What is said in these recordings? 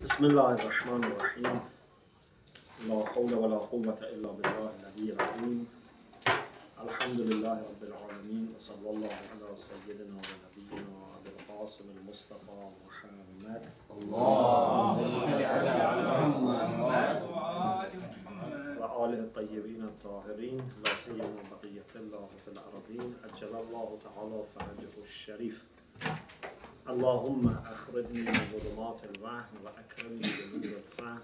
بسم الله الرحمن الرحيم. لا حول ولا قوة إلا بالله العلي العظيم. الحمد لله رب العالمين وصلى الله على سيدنا ونبينا أبي القاسم المصطفى محمد. اللهم صل على محمد وآله الطيبين الطاهرين لا سيما بقية الله في الأرضين أجل الله تعالى فرجه الشريف. اللهم أخرجني من ظلمات الوهم وأكرمني بنور الفهم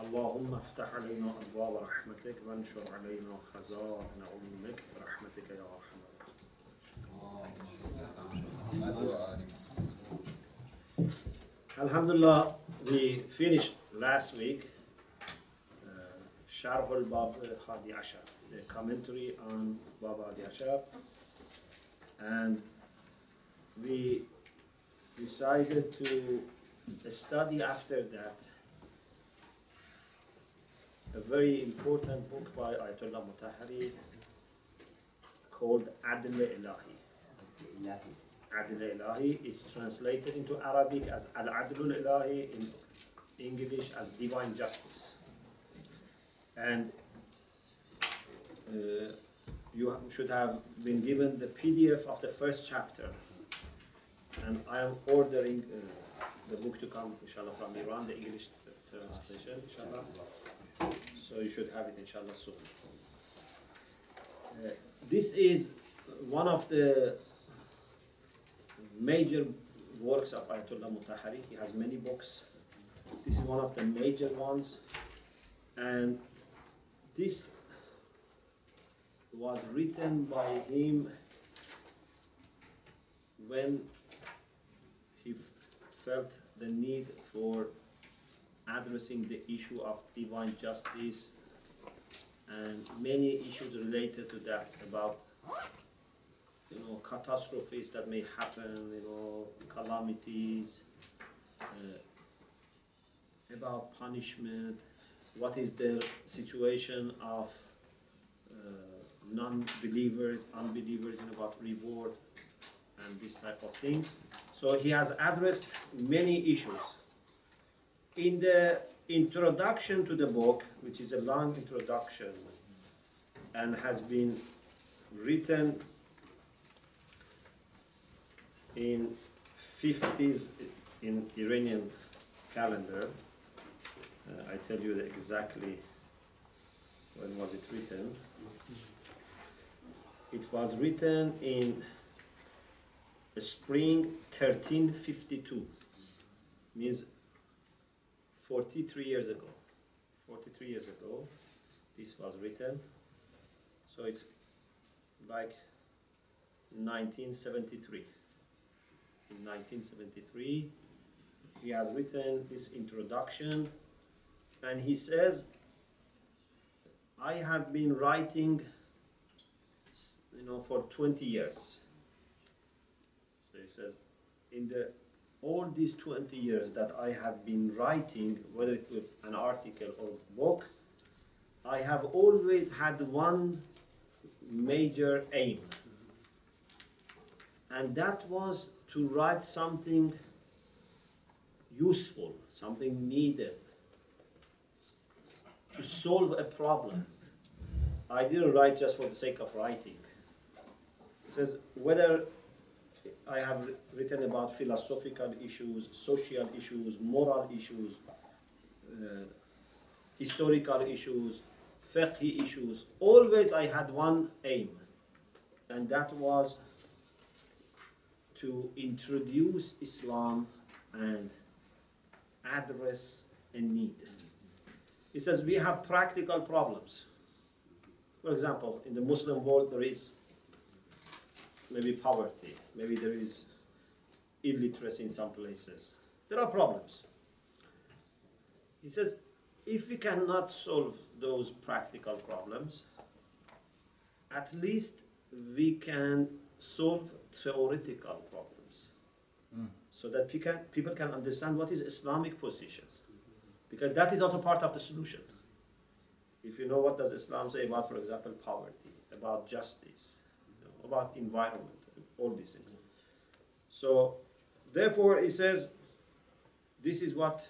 اللهم افتح علينا أبواب رحمتك وانشر علينا خزائن علمك برحمتك يا أرحم الراحمين. Alhamdulillah, we finished last week uh, Sharh al-Bab Hadi Ashar, the commentary on Bab Hadi Ashar, and we decided to study after that a very important book by Ayatollah Mutahhari called Adl Ilahi. Adl Ilahi is translated into Arabic as Al Adlul Ilahi, in English as Divine Justice. And uh, you should have been given the PDF of the first chapter. And I am ordering uh, the book to come, inshallah, from Iran, the English translation, inshallah. So you should have it, inshallah, soon. Uh, this is one of the major works of Ayatollah Mutahhari. He has many books. This is one of the major ones. And this was written by him when he felt the need for addressing the issue of divine justice and many issues related to that about you know catastrophes that may happen you know calamities uh, about punishment what is the situation of uh, non-believers unbelievers and about reward and this type of things so he has addressed many issues in the introduction to the book which is a long introduction and has been written in 50s in Iranian calendar. Uh, I tell you exactly when was it written. It was written in spring 1352, means 43 years ago. 43 years ago, this was written. So it's like 1973 in 1973. He has written this introduction and he says, I have been writing you know, for 20 years. Says, in the all these 20 years that I have been writing, whether it was an article or book, I have always had one major aim. And that was to write something useful, something needed, to solve a problem. I didn't write just for the sake of writing. It says whether I have written about philosophical issues, social issues, moral issues, uh, historical issues, fiqh issues, always I had one aim, and that was to introduce Islam and address a need. He says we have practical problems. For example, in the Muslim world, there is maybe poverty, maybe there is illiteracy in some places. There are problems. He says if we cannot solve those practical problems, at least we can solve theoretical problems hmm. so that people can, people can understand what is Islamic position. Because that is also part of the solution. If you know what does Islam say about, for example, poverty, about justice, about environment, all these things. So, therefore, he says, this is what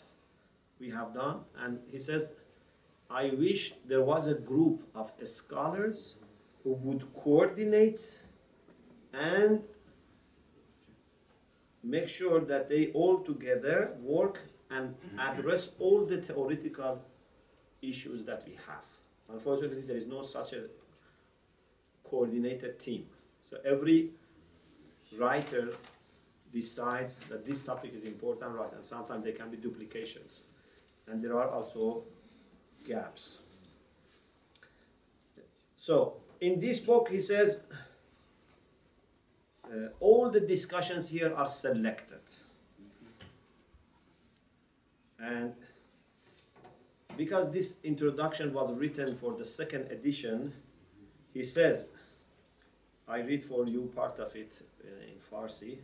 we have done. And he says, I wish there was a group of scholars who would coordinate and make sure that they all together work and address all the theoretical issues that we have. Unfortunately, there is no such a coordinated team. So every writer decides that this topic is important, right? And sometimes there can be duplications. And there are also gaps. So in this book, he says, uh, all the discussions here are selected. And because this introduction was written for the second edition, he says, I read for you part of it uh, in Farsi.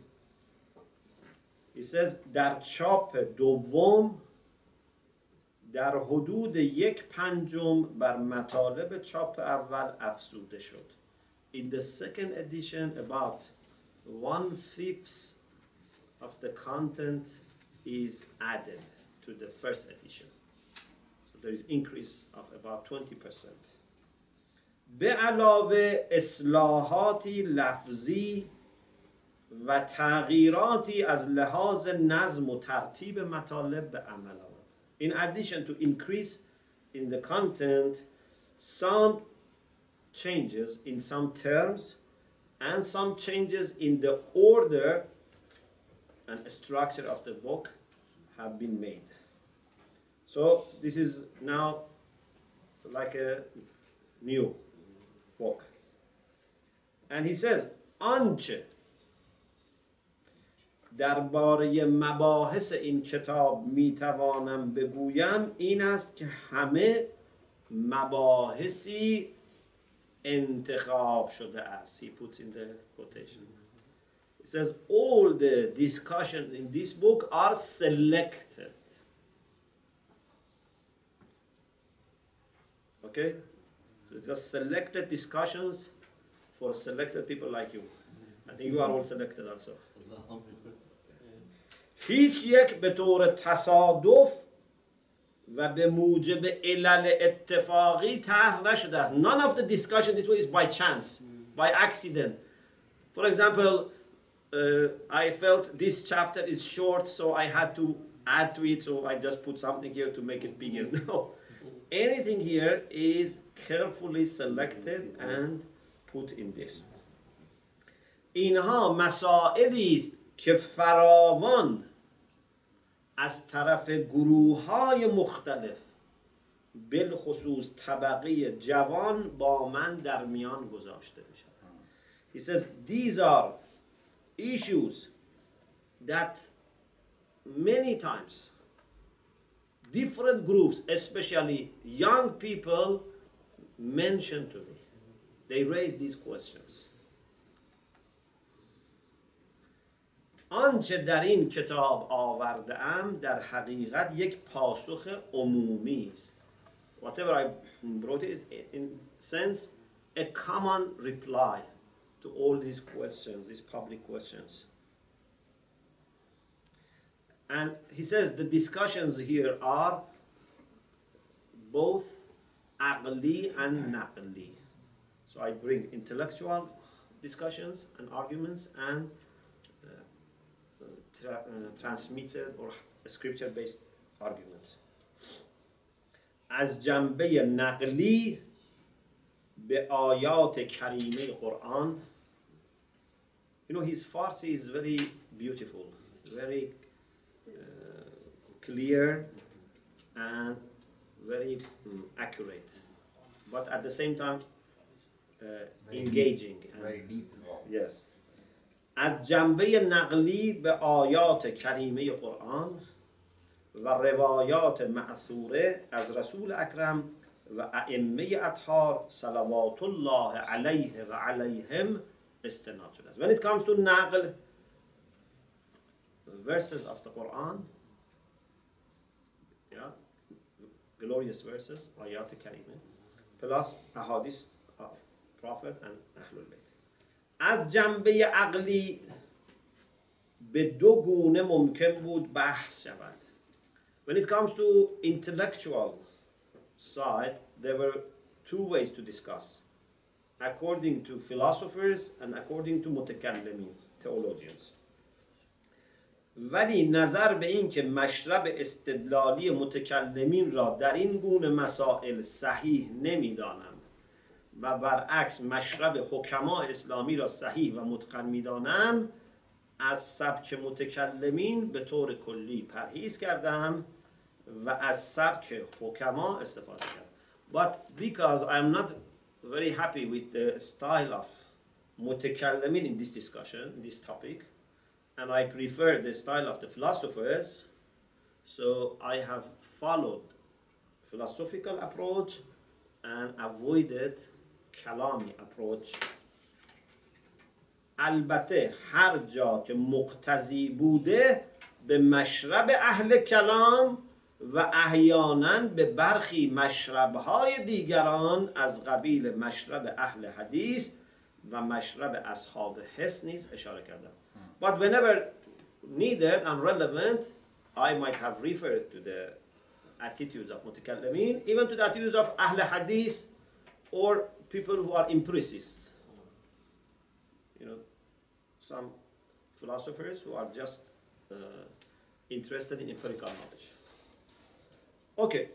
He says, در چاپ دوم در حدود یک پنجم بر مطالب چاپ اول افزوده شد. In the second edition, about one fifth of the content is added to the first edition. So there is increase of about 20%. به علاوه اصلاحاتی لفظی و تغییراتی از لحاظ نظم و ترتیب مطالب به عمل آمد. In addition to increase in the content, some changes in some terms and some changes in the order and structure of the book have been made. So this is now like a new book. And he says, آنچه درباره مباحث این کتاب می‌توانم بگویم این است که همه مباحثی انتخاب شده است. He puts in the quotation. It says all the discussions in this book are selected. Okay? So just selected discussions for selected people like you. I think you are all selected also. هیچ یک به طور تصادف و به موجب علل اتفاقی طرح نشده است. None of the discussion this way is by chance, by accident. For example, uh, I felt this chapter is short, so I had to add to it, so I just put something here to make it bigger. No. Anything here is carefully selected and put in this. اینها مسائلی است که فراوان از طرف گروه های مختلف بالخصوص طبقه جوان با من در میان گذاشته می شود. He says these are issues that many times different groups, especially young people, mention to me. They raise these questions. آنچه در این کتاب آورده ام در حقیقت یک پاسخ عمومی است. Whatever I brought is in sense a common reply to all these questions, these public questions. And he says the discussions here are both aqli and naqli. So I bring intellectual discussions and arguments and uh, tra- uh, transmitted or scripture based arguments. از جنبه نقلی به آیات کریمه قرآن You know, his Farsi is very beautiful, very uh, clear and very mm, accurate, but at the same time uh, Very engaging. and- Very deep. law. Yes. از جنبه نقلی به آیات کریمه قرآن و روایات معثوره از رسول اکرم و ائمه اطهار صلوات الله علیه و علیهم استناد شده است. When it comes to نقل verses of the Quran glorious verses آیات کریمه plus احادیث of Prophet and Ahlul Bayt از جنبه عقلی به دو گونه ممکن بود بحث شود When it comes to intellectual side, there were two ways to discuss, according to philosophers and according to متکلمین theologians. ولی نظر به این که مشرب استدلالی متکلمین را در این گونه مسائل صحیح نمی‌دانم و برعکس مشرب حکما اسلامی را صحیح و متقن می‌دانم از سبک متکلمین به طور کلی پرهیز کردم و از سبک حکما استفاده کردم. But because I am not very happy with the style of متکلمین in this discussion, in this topic, and I prefer the style of the philosophers, so I have followed philosophical approach and avoided کلامی approach. البته هر جا که مقتضی بوده به مشرب اهل کلام و احیانا به برخی مشربهای دیگران از قبیل مشرب اهل حدیث و مشرب اصحاب حس نیز اشاره کردم. But whenever needed and relevant, I might have referred to the attitudes of mutakallimin, even to the attitudes of Ahl Hadith or people who are empiricists. You know, some philosophers who are just uh, interested in empirical knowledge. Okay,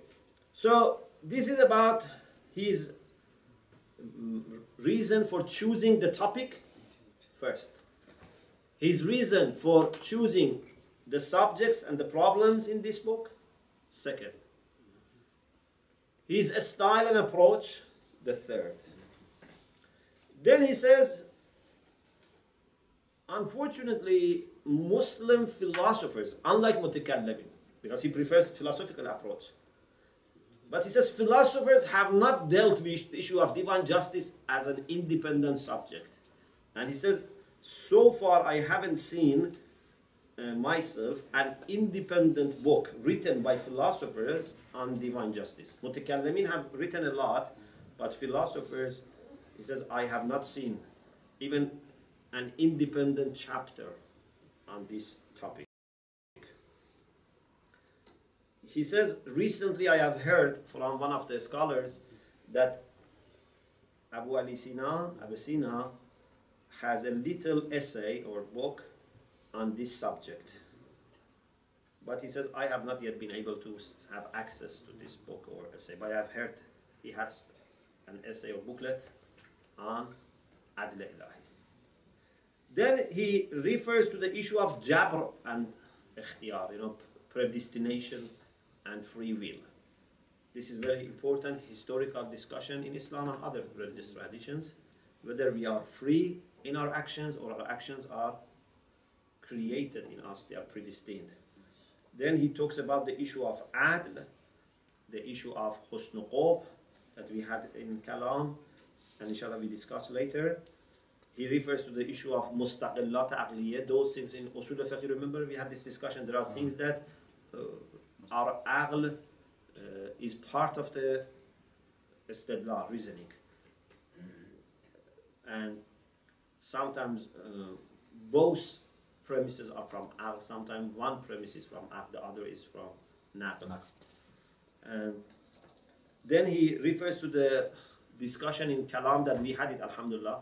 so this is about his mm, reason for choosing the topic first. His reason for choosing the subjects and the problems in this book, second. His style and approach, the third. Then he says, unfortunately, Muslim philosophers, unlike Mutakallimin, because he prefers philosophical approach, but he says philosophers have not dealt with the issue of divine justice as an independent subject. And he says, so far I haven't seen uh, myself an independent book written by philosophers on divine justice. Mutakallimin have written a lot, but philosophers, he says, I have not seen even an independent chapter on this topic. He says, recently I have heard from one of the scholars that Abu Ali Sina, Abu Sina, has a little essay or book on this subject. But he says, I have not yet been able to have access to this book or essay, but I have heard he has an essay or booklet on Adl Ilahi. Then he refers to the issue of Jabr and Ikhtiyar, you know, predestination and free will. This is very important historical discussion in Islam and other religious traditions, whether we are free in our actions or our actions are created in us, they are predestined. Then he talks about the issue of adl, the issue of husn qub that we had in Kalam, and inshallah we discuss later. He refers to the issue of mustaqillat aqliyah, those things in usul al-fiqh. Remember we had this discussion. There are things that uh, our aql uh, is part of the istidlal, reasoning. And sometimes uh, both premises are from aql, sometimes one premise is from aql, the other is from naql. And then he refers to the discussion in Kalam that we had it, Alhamdulillah,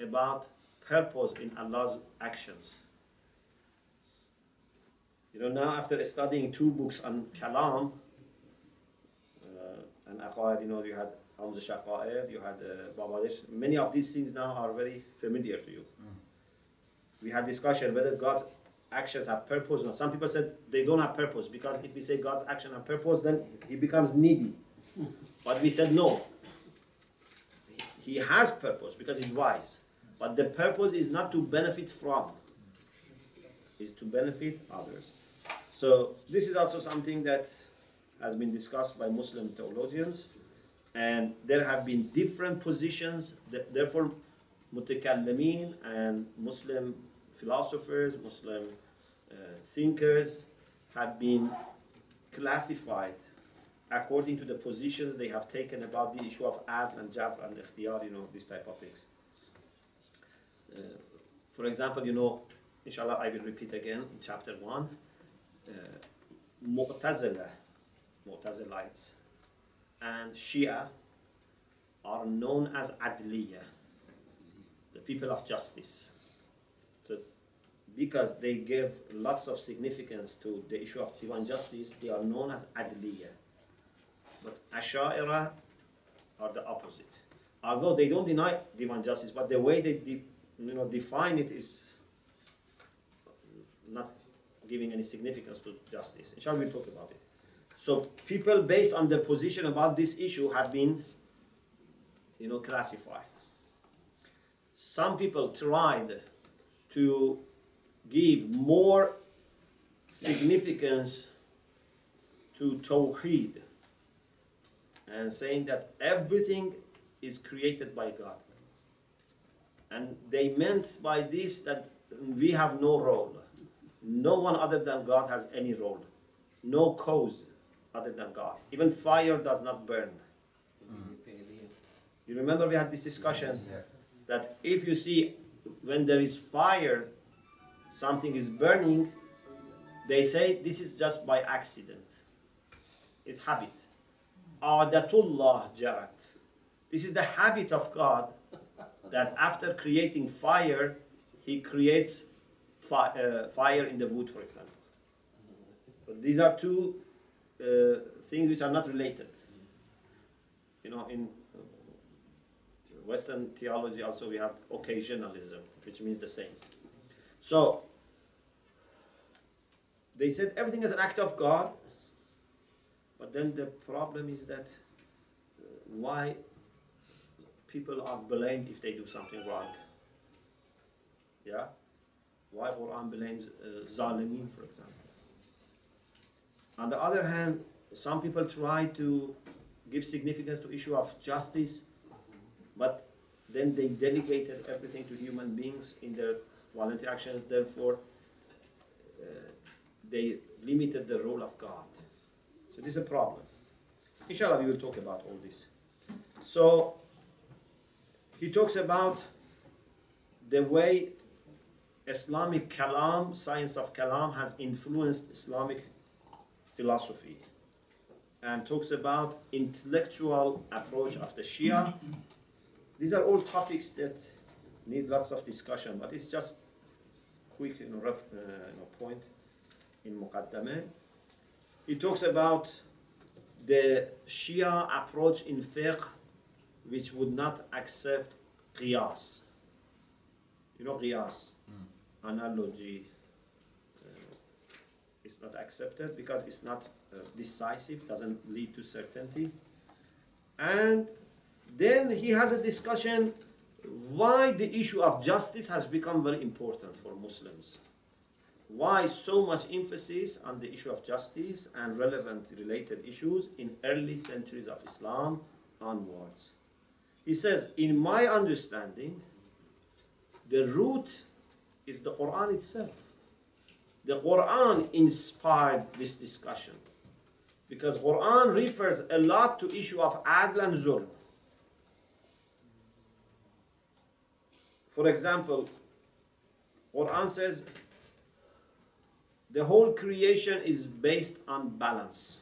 about purpose in Allah's actions. You know, now after studying two books on Kalam you know, you had Hamza Shaqa'id, you had uh. Many of these things now are very familiar to you. We had discussion whether God's actions have purpose or not. Some people said they don't have purpose because if we say God's action have purpose, then he becomes needy. But we said no. He has purpose because he's wise. But the purpose is not to benefit from, is to benefit others. So this is also something that has been discussed by Muslim theologians, and there have been different positions. Th- Therefore, mutakallimin and Muslim philosophers, Muslim uh, thinkers have been classified according to the positions they have taken about the issue of adl and jabr and ikhtiyar, you know, these type of things. Uh, for example, you know, inshallah, I will repeat again in chapter one. Uh, Mu'tazila, Mu'tazilites, and Shia are known as Adliya, the people of justice. So, because they give lots of significance to the issue of divine justice, they are known as Adliya. But Asha'ira are the opposite. Although they don't deny divine justice, but the way they de- you know, define it is not giving any significance to justice. Inshallah, we'll talk about it. So people, based on their position about this issue, have been, you know, classified. Some people tried to give more significance to Tawheed and saying that everything is created by God. And they meant by this that we have no role. No one other than God has any role. No cause other than God. Even fire does not burn. You remember we had this discussion that if you see when there is fire, something is burning, they say this is just by accident. It's habit. Adatullah jarat. This is the habit of God that after creating fire, He creates fi- uh, fire in the wood, for example. But these are two uh, things which are not related. You know, in uh, Western theology also we have occasionalism, which means the same. So they said everything is an act of God, but then the problem is that uh, why people are blamed if they do something wrong. Yeah? Why Quran blames uh, Zalimin, for example. On the other hand, some people try to give significance to issue of justice, but then they delegated everything to human beings in their voluntary actions. Therefore, uh, they limited the role of God. So this is a problem. Inshallah, we will talk about all this. So he talks about the way Islamic kalam, science of kalam, has influenced Islamic philosophy and talks about intellectual approach of the Shia. These are all topics that need lots of discussion, but it's just quick you know, ref, uh, you know, point in Muqaddamah. He talks about the Shia approach in fiqh which would not accept qiyas. You know qiyas, analogy. It's not accepted because it's not uh, decisive, doesn't lead to certainty. And then he has a discussion why the issue of justice has become very important for Muslims. Why so much emphasis on the issue of justice and relevant related issues in early centuries of Islam onwards. He says, in my understanding, the root is the Quran itself. The Quran inspired this discussion because Quran refers a lot to issue of adl and zulm. For example, Quran says the whole creation is based on balance.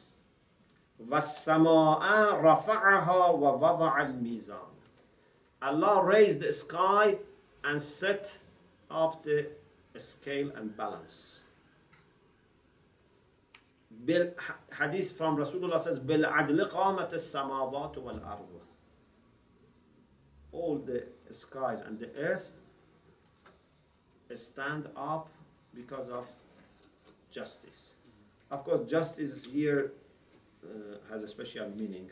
وَالسَّمَاءَ رَفَعَهَا وَوَضَعَ الْمِيزَانَ Allah raised the sky and set up the scale and balance. Bil, hadith from Rasulullah says, Bil adli samawat wal ardu. All the skies and the earth stand up because of justice. Of course, justice here uh, has a special meaning.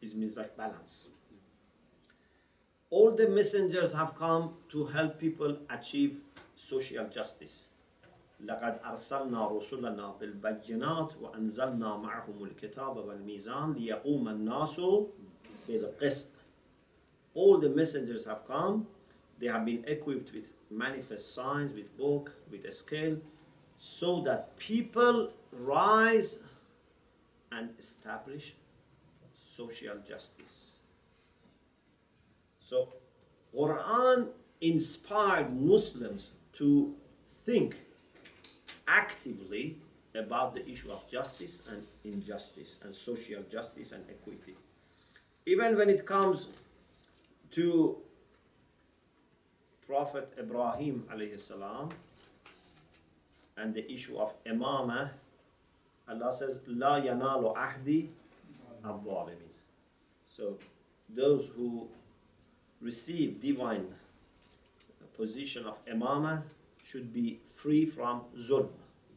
It means like balance. All the messengers have come to help people achieve social justice. لقد أرسلنا رسلنا بالبينات وأنزلنا معهم الكتاب والميزان ليقوم الناس بالقسط. All the messengers have come. They have been equipped with manifest signs, with book, with a scale, so that people rise and establish social justice. So, Quran inspired Muslims to think actively about the issue of justice and injustice and social justice and equity. Even when it comes to Prophet Ibrahim alayhi salam and the issue of imamah, Allah says, La yanalu ahdi al So those who receive divine position of imamah should be free from zulm,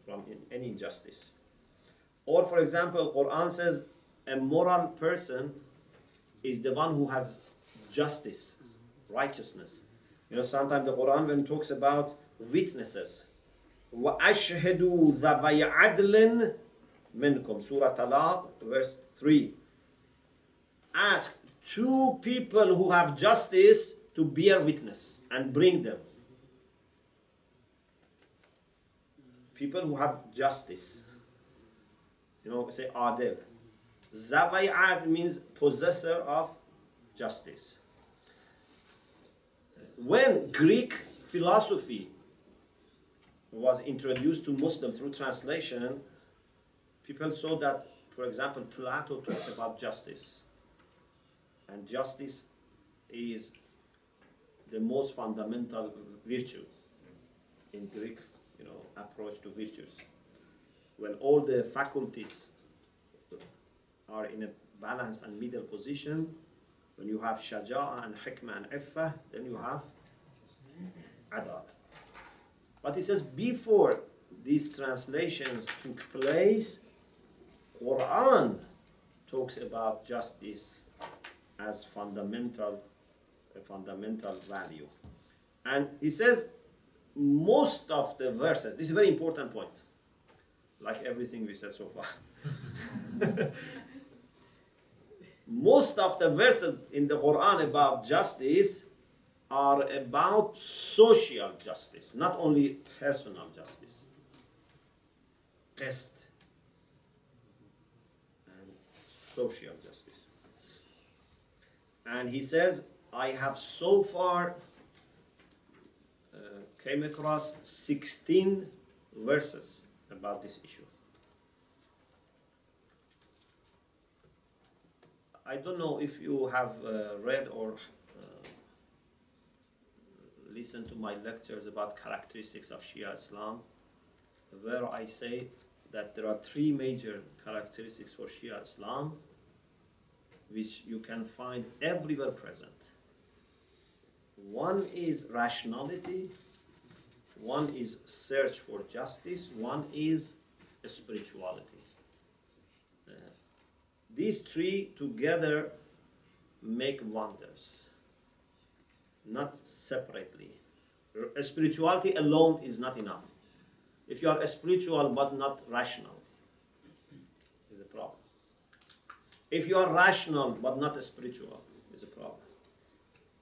from any injustice. Or for example, Quran says a moral person is the one who has justice, righteousness. You know, sometimes the Quran when talks about witnesses, وَأَشْهِدُوا ذَوَيْ عَدْلٍ مِنْكُمْ Surah Talaq, verse 3. Ask two people who have justice to bear witness and bring them. People who have justice. You know, say adil. Zawai means possessor of justice. When Greek philosophy was introduced to Muslims through translation, people saw that, for example, Plato talks about justice. And justice is the most fundamental virtue in Greek approach to virtues. When all the faculties are in a balanced and middle position, when you have shaja'a and hikmah and iffa, then you have adab. But he says before these translations took place, Quran talks about justice as fundamental, a fundamental value. And he says most of the verses, this is a very important point, like everything we said so far. most of the verses in the Quran about justice are about social justice, not only personal justice. Qist and social justice. And he says, I have so far came across 16 verses about this issue. I don't know if you have uh, read or listened to my lectures about characteristics of Shia Islam, where I say that there are three major characteristics for Shia Islam, which you can find everywhere present. One is rationality, one is search for justice, one is spirituality. Uh, these three together make wonders not separately. Spirituality alone is not enough. If you are spiritual but not rational, is a problem. If you are rational but not spiritual, is a problem.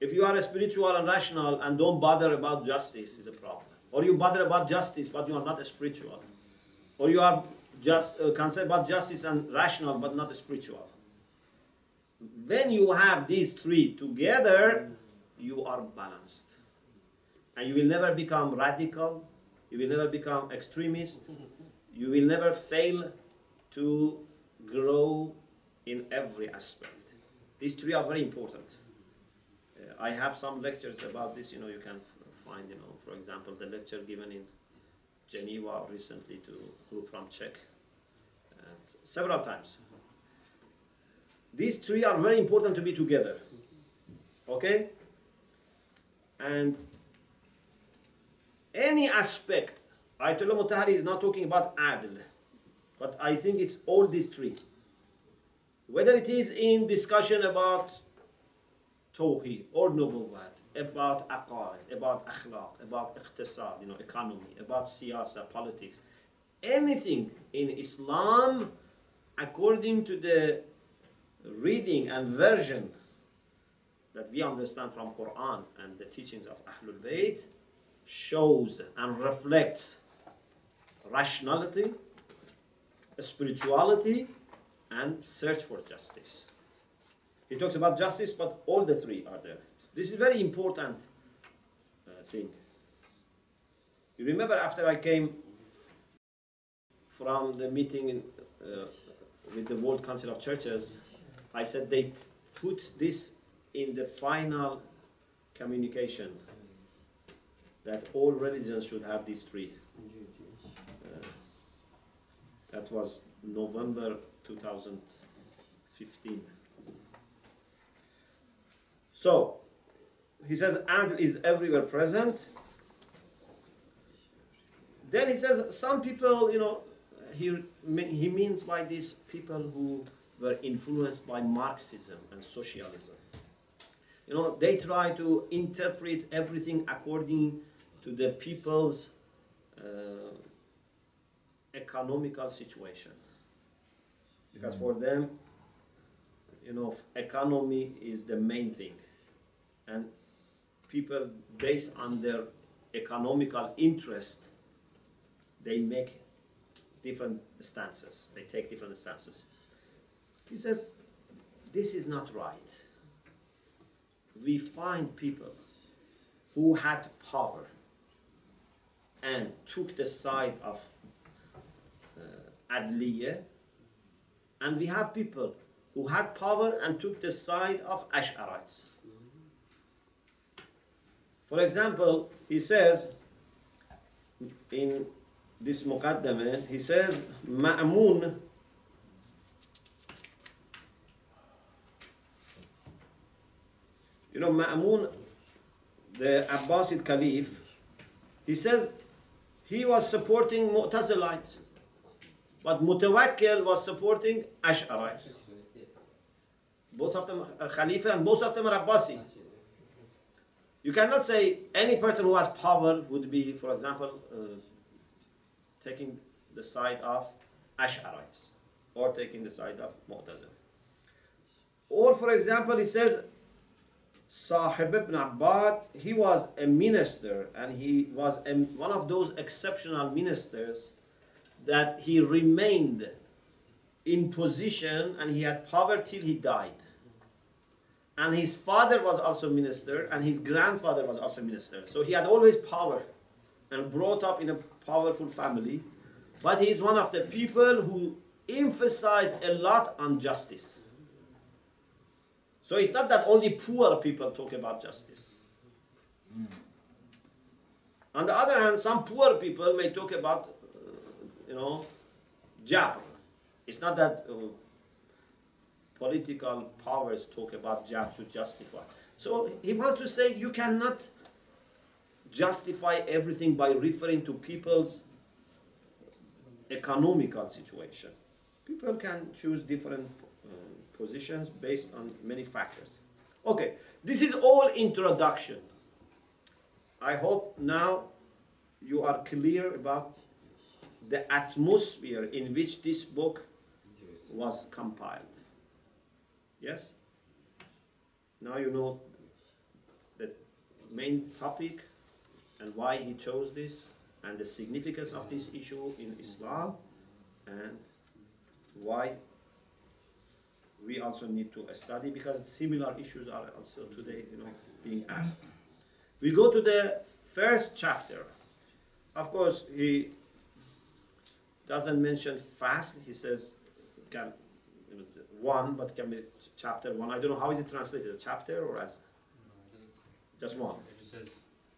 If you are spiritual and rational and don't bother about justice, is a problem. Or you bother about justice but you are not spiritual. Or you are just uh, concerned about justice and rational but not spiritual. When you have these three together, you are balanced. And you will never become radical, you will never become extremist, you will never fail to grow in every aspect. These three are very important. Uh, I have some lectures about this, you know, you can find, you know, for example, the lecture given in Geneva recently to group from Czech, several times. These three are very important to be together. Okay? And any aspect, Ayatollah Mutahhari is not talking about adl, but I think it's all these three. Whether it is in discussion about tawheed or nubuwwat, about aqaid, about akhlaq, about iqtisad, you know, economy, about siyasa, politics, anything in Islam, according to the reading and version that we understand from Quran and the teachings of Ahlul Bayt shows and reflects rationality, spirituality, and search for justice. He talks about justice, but all the three are there. This is very important uh, thing. You remember after I came from the meeting in, uh, with the World Council of Churches, I said they put this in the final communication that all religions should have these three. Uh, that was November 2015. So, he says, and is everywhere present. Then he says, some people, you know, he, he means by these people who were influenced by Marxism and socialism. You know, they try to interpret everything according to the people's uh, economical situation. Because for them, you know, economy is the main thing. And people, based on their economical interest, they make different stances. They take different stances. He says, this is not right. We find people who had power and took the side of uh, Adliya, and we have people who had power and took the side of Ash'arites. For example, he says in this muqaddamah, he says, Ma'mun You know, Ma'mun, the Abbasid Caliph, he says he was supporting Mu'tazilites, but Mutawakkil was supporting Ash'arites. Both of them are Khalifa and both of them are Abbasi. You cannot say any person who has power would be, for example, uh, taking the side of Ash'arites or taking the side of Mu'tazil. Or, for example, he says Sahib ibn Abbad, he was a minister and he was a, one of those exceptional ministers that he remained in position and he had power till he died. And his father was also minister and his grandfather was also minister. So he had always power and brought up in a powerful family. But he is one of the people who emphasized a lot on justice. So it's not that only poor people talk about justice. Mm. On the other hand, some poor people may talk about, uh, you know, jabr. It's not that uh, political powers talk about jabr to justify. So he wants to say you cannot justify everything by referring to people's economical situation. People can choose different uh, positions based on many factors. Okay, this is all introduction. I hope now you are clear about the atmosphere in which this book was compiled. Yes? Now you know the main topic and why he chose this and the significance of this issue in Islam and why we also need to study because similar issues are also today, you know, being asked. We go to the first chapter. Of course, he doesn't mention fast. He says can, one, but can be chapter one. I don't know how is it translated, a chapter or as just one. It just says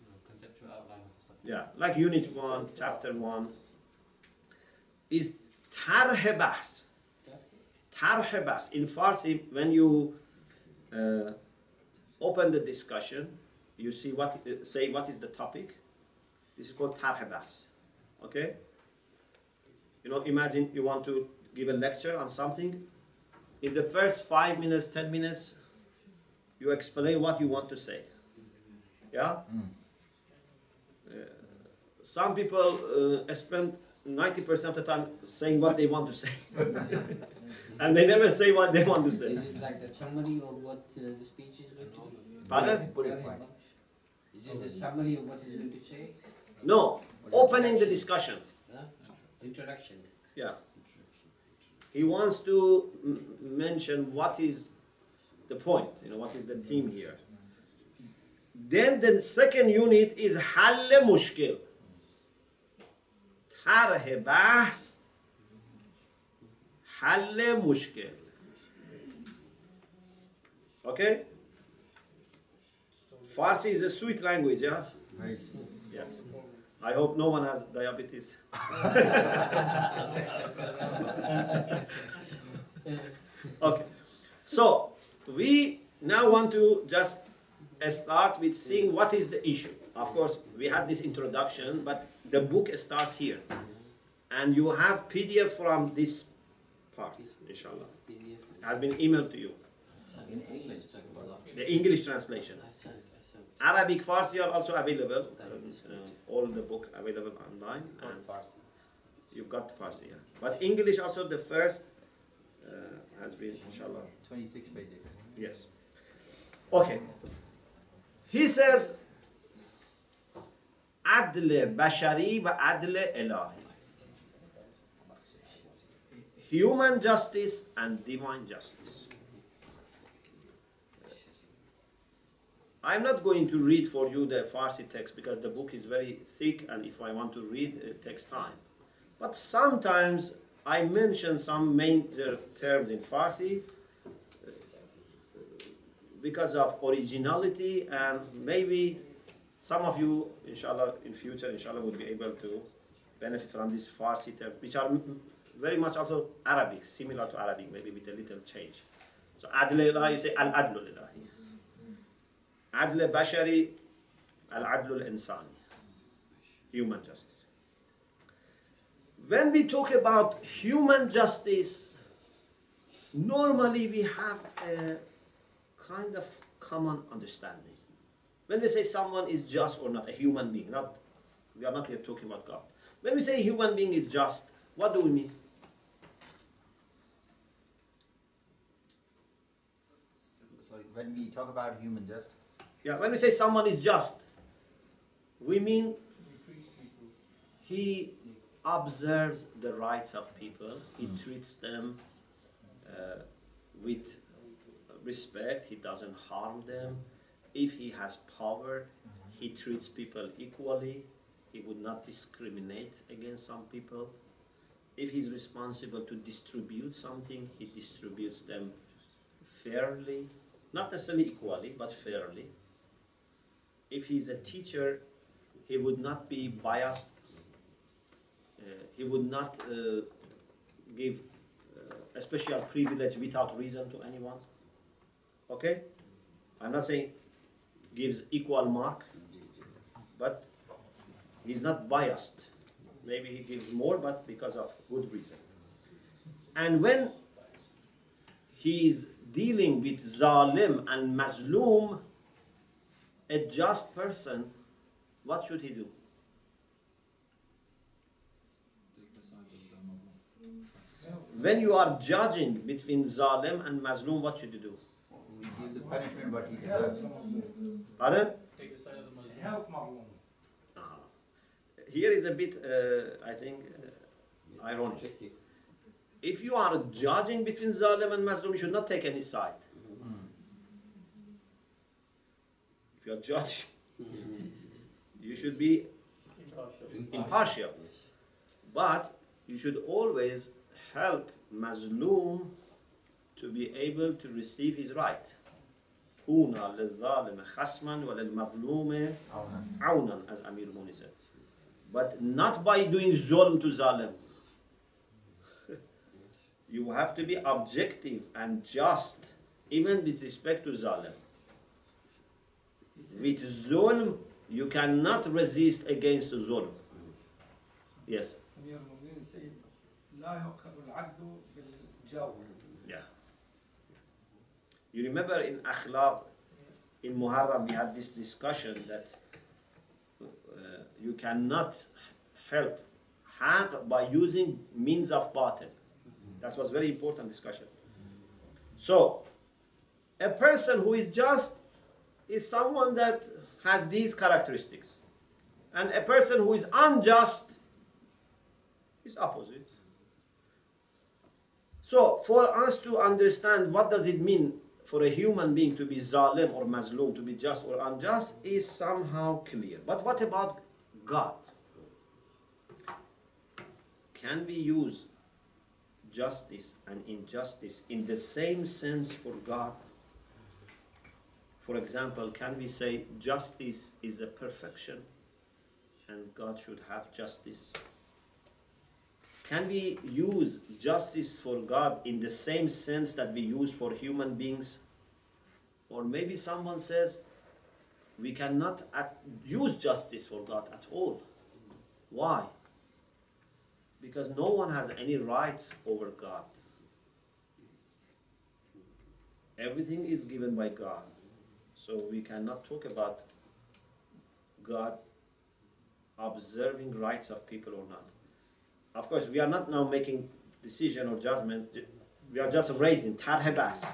you know, conceptual outline. Yeah, like unit one, chapter one. Is tarh bahs tarh In Farsi, when you uh, open the discussion, you see what, uh, say what is the topic. This is called tarh Okay? You know, imagine you want to give a lecture on something. In the first five minutes, ten minutes, you explain what you want to say. Yeah? Mm. Uh, some people uh, spend 90% of the time saying what they want to say. and they never say what they want to say. Is it like the summary of what uh, the speech is going to be? Pardon? Is it the summary of what he's going to say? No, opening the discussion. Huh? Introduction. Yeah He wants to mention what is the point, you know, what is the theme here. Then the second unit is حل مشکل طرح بحث حل مشکل Okay? Farsi is a sweet language, yeah? Nice. Yes. I hope no one has diabetes. okay. So we now want to just start with seeing what is the issue. Of course, we had this introduction, but the book starts here. And you have PDF from this part, inshallah. PDF. Has been emailed to you. The English translation. Arabic Farsi are also available. Uh, all the book available online. And you've got Farsi, yeah. But English also the first uh, has been, inshallah. 26 pages. Yes. Okay. He says, عدل بشری و عدل الهی. Human justice and divine justice. I'm not going to read for you the Farsi text because the book is very thick and if I want to read it takes time. But sometimes I mention some major terms in Farsi uh, because of originality and maybe some of you inshallah in future inshallah would be able to benefit from this Farsi term which are very much also Arabic similar to Arabic maybe with a little change so adl you say al bashari al adl insani human justice when we talk about human justice normally we have a kind of common understanding. When we say someone is just or not, a human being, not we are not yet talking about God. When we say human being is just, what do we mean? When we talk about human justice, Yeah, when we say someone is just, we mean he observes the rights of people, he treats them uh, with respect, he doesn't harm them. If he has power, he treats people equally, he would not discriminate against some people. If he's responsible to distribute something, he distributes them fairly, not necessarily equally, but fairly if he's a teacher, he would not be biased. Uh, he would not uh, give uh, a special privilege without reason to anyone. Okay? I'm not saying gives equal mark, but he's not biased. Maybe he gives more, but because of good reason. And when he is dealing with zalim and mazlum, a just person, what should he do? When you are judging between zalim and mazlum, what should you do? give the punishment what he deserves. Pardon? Take the side of the. Help. Ah. Here is a bit, uh, I think, uh, ironic. If you are judging between zalim and mazlum, you should not take any side. Mm If you are judging, you should be impartial. Yes. But you should always help Mazlum to be able to receive his right. كونا للظالم خصما وللمظلوم Awna. عونا as Amir Muni said. But not by doing zulm to zalim. you have to be objective and just even with respect to zalim. with zulm, you cannot resist against zulm. Yes. Yeah. You remember in Akhlaq, in Muharram, we had this discussion that uh, you cannot help haq by using means of batil. That was very important discussion. So, a person who is just is someone that has these characteristics. And a person who is unjust is opposite. So, for us to understand what does it mean for a human being to be zalim or mazlum, to be just or unjust, is somehow clear. But what about God? Can we use justice and injustice in the same sense for God? For example, can we say justice is a perfection and God should have justice? Can we use justice for God in the same sense that we use for human beings? Or maybe someone says we cannot use justice for God at all. Why? Because no one has any rights over God. Everything is given by God. So we cannot talk about God observing rights of people or not. Of course, we are not now making decision or judgment. We are just raising tarhebas.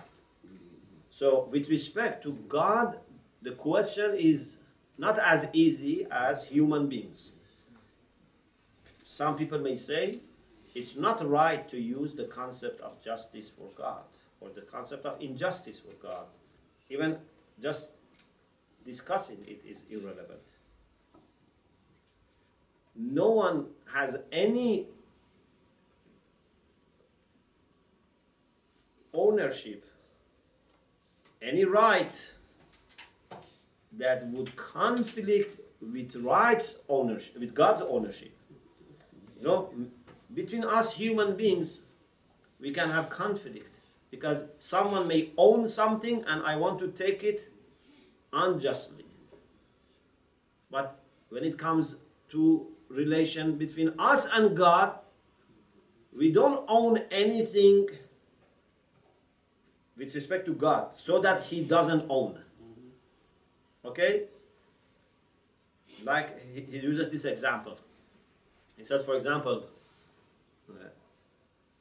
So with respect to God, the question is not as easy as human beings. Some people may say it's not right to use the concept of justice for God or the concept of injustice for God. Even just discussing it is irrelevant. No one has any ownership, any right that would conflict with rights ownership, with God's ownership. You know, between us human beings, we can have conflict because someone may own something and I want to take it unjustly. But when it comes to relation between us and God, we don't own anything with respect to God so that He doesn't own. Okay? Like he, uses this example. He says, for example, uh,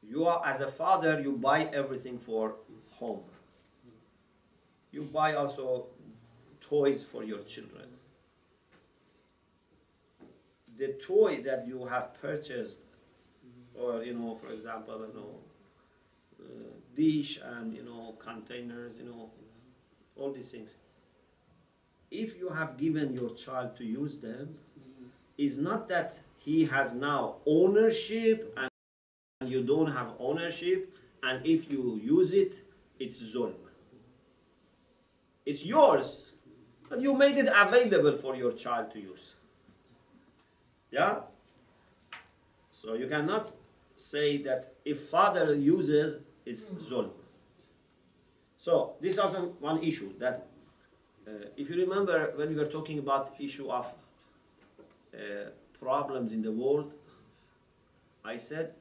you are as a father, you buy everything for home. You buy also toys for your children. The toy that you have purchased, or you know, for example, you know, uh, dish and you know containers, you know, all these things. If you have given your child to use them, is not that he has now ownership and you don't have ownership, and if you use it, it's zulm. It's yours, but you made it available for your child to use. Yeah? So you cannot say that if father uses, it's zulm. So this is also one issue that uh, if you remember when we were talking about issue of uh, problems in the world, I said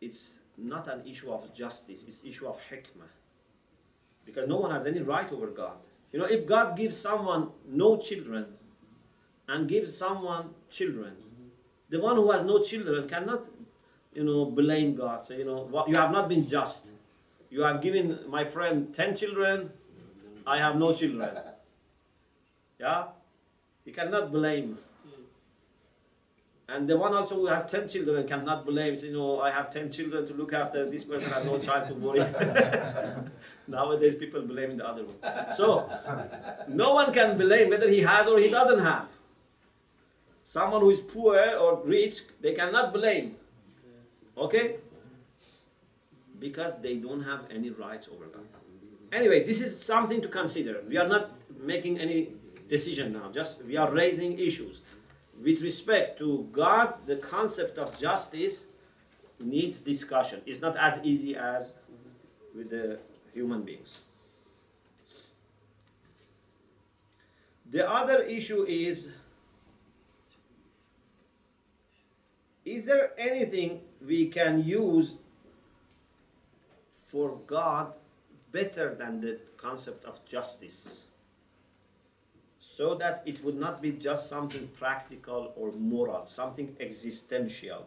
it's not an issue of justice, it's issue of hikmah. Because no one has any right over God. You know, if God gives someone no children and gives someone children, the one who has no children cannot, you know, blame God. Say, you know, what, you have not been just. You have given my friend 10 children, I have no children. Yeah? He cannot blame. And the one also who has 10 children cannot blame, you know, I have 10 children to look after, this person has no child to worry. Nowadays people blame the other one. So, no one can blame whether he has or he doesn't have. Someone who is poor or rich, they cannot blame. Okay? Because they don't have any rights over God. Anyway, this is something to consider. We are not making any decision now, just we are raising issues. With respect to God, the concept of justice needs discussion. It's not as easy as with the human beings. The other issue is Is there anything we can use for God better than the concept of justice? So that it would not be just something practical or moral, something existential.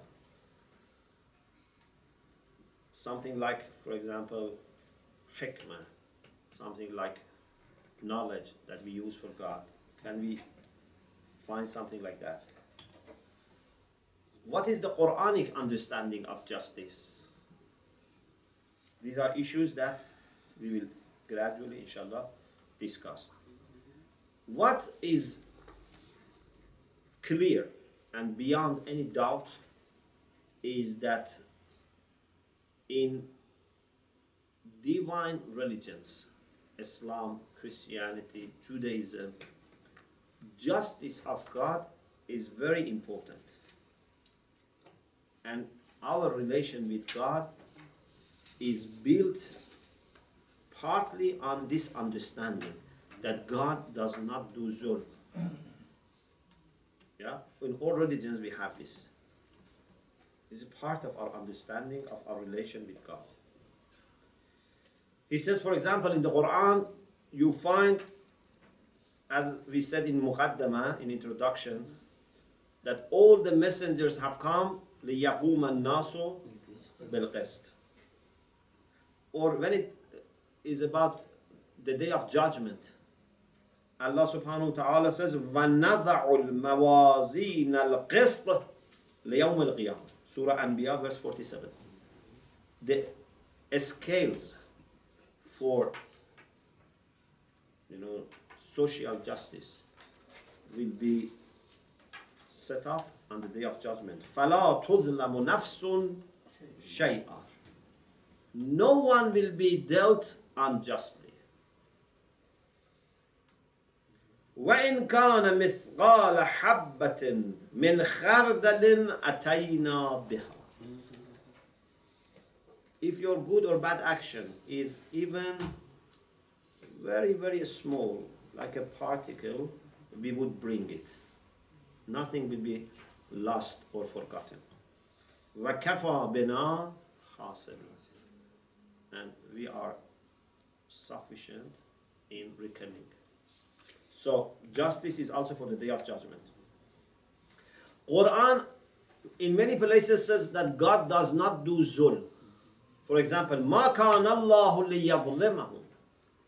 Something like, for example, hikmah, something like knowledge that we use for God. Can we find something like that? What is the Quranic understanding of justice? These are issues that we will gradually, inshallah, discuss. What is clear and beyond any doubt is that in divine religions, Islam, Christianity, Judaism, justice of God is very important. And our relation with God is built partly on this understanding that God does not do zulm. Yeah? In all religions we have this. This is part of our understanding of our relation with God. He says, for example, in the Quran, you find, as we said in Muqaddama, in introduction, that all the messengers have come لِيَقُومَ النَّاسُ بِالْقِسْطِ Or when it is about the day of judgment, Allah subhanahu wa ta'ala says, وَنَضَعُ الْمَوَازِينَ الْقِسْطِ لِيَوْمِ الْقِيَامَةِ Surah Anbiya, verse 47. The scales for you know social justice will be set up on the day of judgment. فَلَا تُظْلَمُ نَفْسٌ شَيْئًا No one will be dealt unjustly. وإن كان مثقال حبة من خردل أتينا بها If your good or bad action is even very, very small, like a particle, we would bring it. Nothing will be lost or forgotten. وَكَفَى بِنَا حَاصِبٍ And we are sufficient in reckoning. So justice is also for the day of judgment. Quran in many places says that God does not do zulm. For example, مَا كَانَ اللَّهُ لِيَظْلِمَهُمْ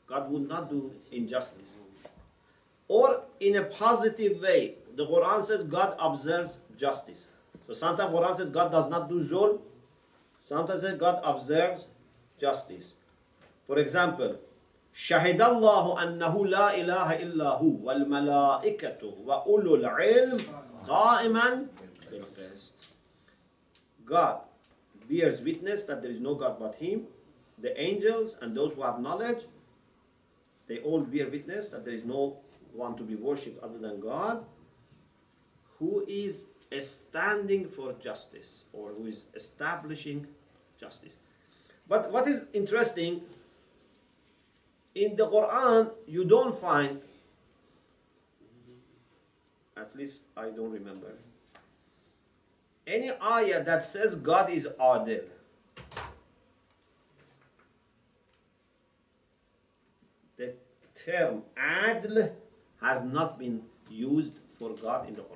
God would not do injustice. Or in a positive way, the Quran says God observes justice. So sometimes Quran says God does not do zulm. Sometimes God observes justice. For example, شهد الله أنه لا إله إلا هو والملائكة وأولو العلم قائما بالقسط. God bears witness that there is no God but Him. The angels and those who have knowledge, they all bear witness that there is no one to be worshipped other than God, who is standing for justice or who is establishing justice. But what is interesting, in the Quran, you don't find, at least I don't remember, any ayah that says God is adil. The term adl has not been used for God in the Quran.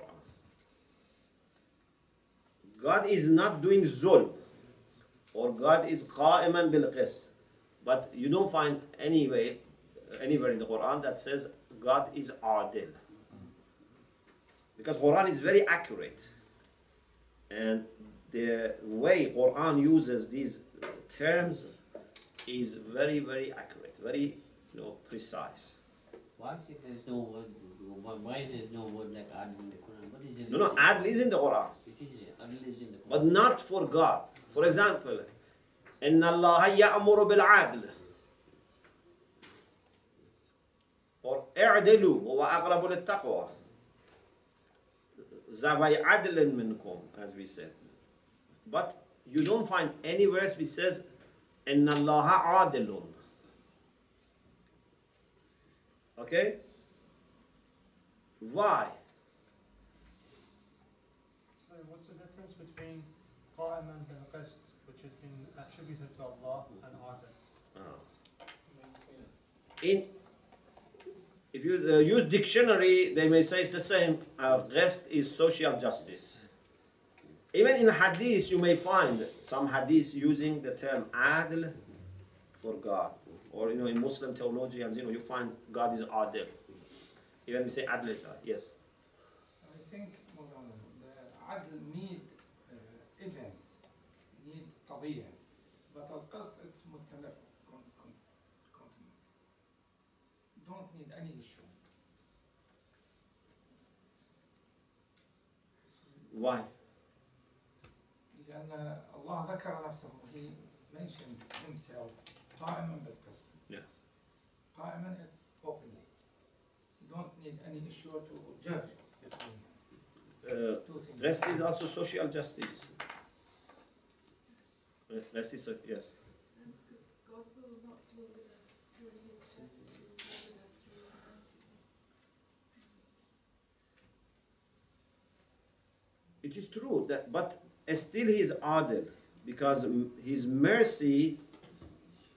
God is not doing zulm or God is qa'iman bil qist. But you don't find anyway, anywhere in the Quran that says God is adil. Because Quran is very accurate. And the way Quran uses these terms is very, very accurate, very you know, precise. Why is it there's no word? Why, is there no word like adl in the Quran? What is it? No, no, adl is in the Quran, It is adl is in the Quran. but not for God. For example, إن الله يأمر بالعدل or اعدلوا هو أقرب للتقوى ذوي عدل منكم as we said but you don't find any verse which says إن الله عادل okay why So what's the difference between Qa'iman bil attributed to Allah and Adam. Oh. In, if you uh, use dictionary, they may say it's the same. Rest is social justice. Even in hadith, you may find some hadith using the term adl for God. Or, you know, in Muslim theology, and you know, you find God is adl. Even we say adl, yes? I think well, the adl need uh, events, need qadiyah. why لأن الله ذكر نفسه he mentioned himself قائما بالقسط. Yeah. قائما it's openly. You don't need any issue to judge between Uh, two things. rest is also social justice. Uh, Rest is, uh, yes. It is true that, but still he is adil because his mercy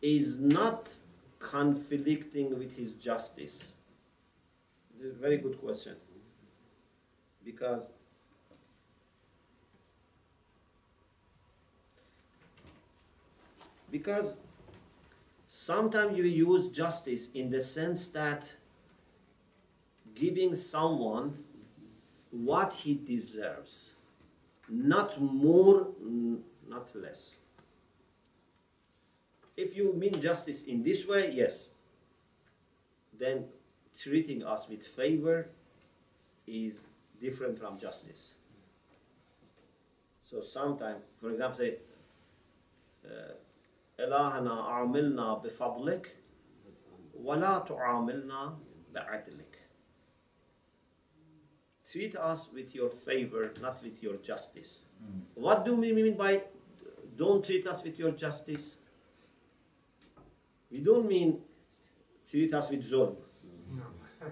is not conflicting with his justice. It's a very good question. Because because sometimes you use justice in the sense that giving someone what he deserves, not more, n- not less. If you mean justice in this way, yes, then treating us with favor is different from justice. So sometimes, for example, say, uh, إلهنا عاملنا بفضلك ولا تعاملنا بعدلك treat us with your favor, not with your justice. What do we mean by don't treat us with your justice? We don't mean treat us with zulm.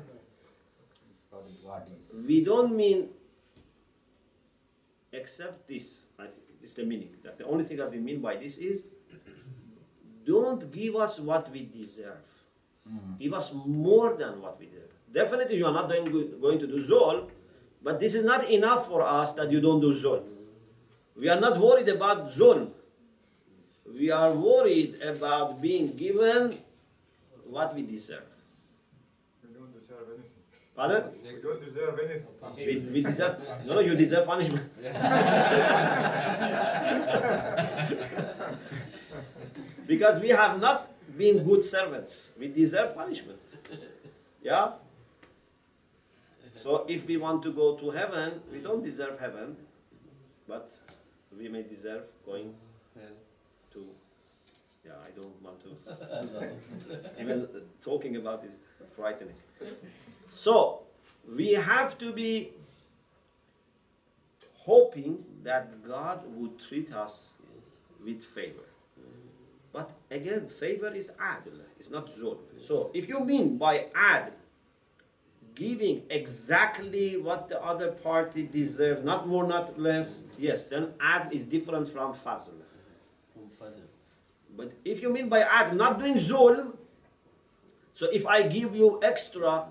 We don't mean accept this. I think this is the meaning. That the only thing that we mean by this is don't give us what we deserve. Give us more than what we deserve. Definitely, you are not doing, going to do zulm, but this is not enough for us that you don't do zulm. We are not worried about zulm. We are worried about being given what we deserve. We don't deserve anything. Pardon? We don't deserve anything. We, we deserve. No, no, you deserve punishment. because we have not been good servants. We deserve punishment. Yeah? So if we want to go to heaven, we don't deserve heaven, but we may deserve going to. Yeah, I don't want to. Even talking about is frightening. So we have to be hoping that God would treat us with favor. But again, favor is adl, it's not zulm. So if you mean by adl, giving exactly what the other party deserves, not more, not less, yes, then adl is different from fazl. But if you mean by adl, not doing zulm, so if I give you extra,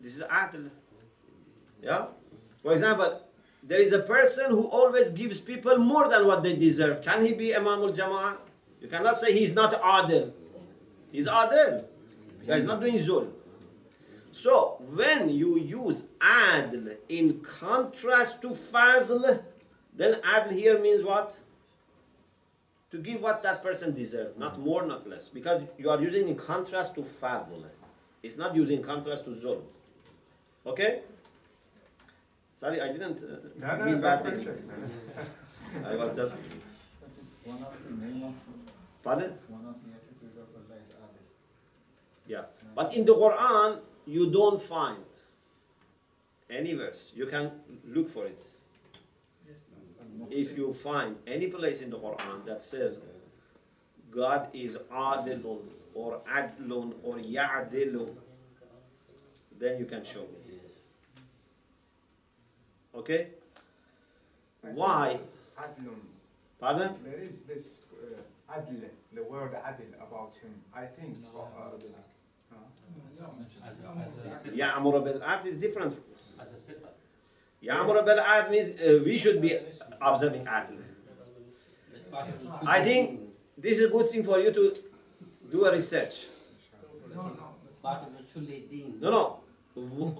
this is adl. Yeah? For example, there is a person who always gives people more than what they deserve. Can he be Imam al Jama'ah? You cannot say he's not adil. He's adil. So he's not doing zulm. So when you use adl in contrast to fazl, then adl here means what? To give what that person deserves, not more, not less. Because you are using in contrast to fadl. It's not using contrast to zulm. Okay? Sorry, I didn't uh, No, no, mean bad don't thing. I was just, That is one of the name of, pardon? one of the attributes of Allah is Adil. Yeah. But in the Quran, you don't find any verse. You can look for it. If you find any place in the Quran that says God is adilun or adlun or ya'dilun, then you can show me. Okay? Why? Adlun. Pardon? There is this uh, adl, the word adl about him. I think. No, uh, no, huh? No, As a- no, as a- no. Ya'mur bil adl is different. As a sifa. Ya'mur bil adl means uh, we should be observing adl. I think this is a good thing for you to do a research. No, no, it's Part not. of the Shulay Deen. No, no. W-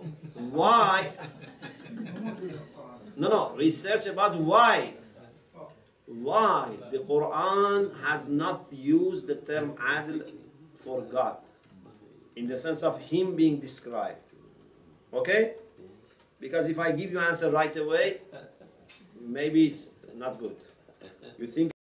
Why? No, no. Research about why. Why the Quran has not used the term adl for God in the sense of Him being described. Okay? Because if I give you answer right away, maybe it's not good. You think